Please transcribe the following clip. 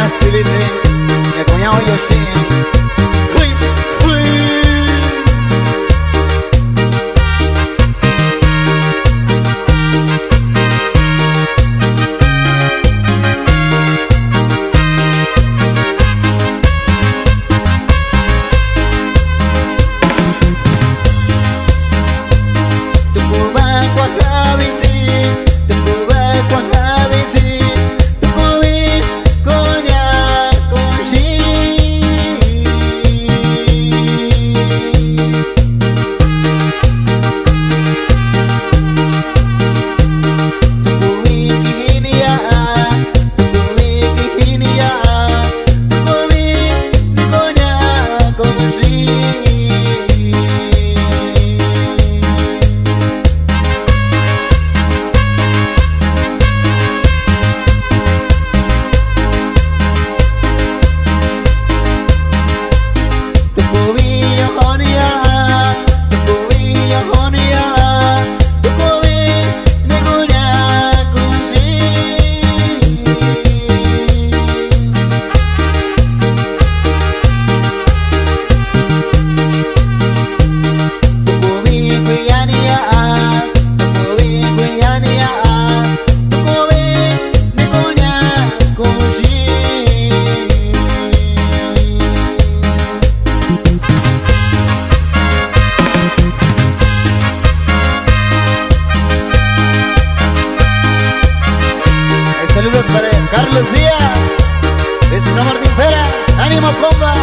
na silly thing. You don't know your shame. Saludos para Carlos Díaz, de San Martín Peras, ánimo compa.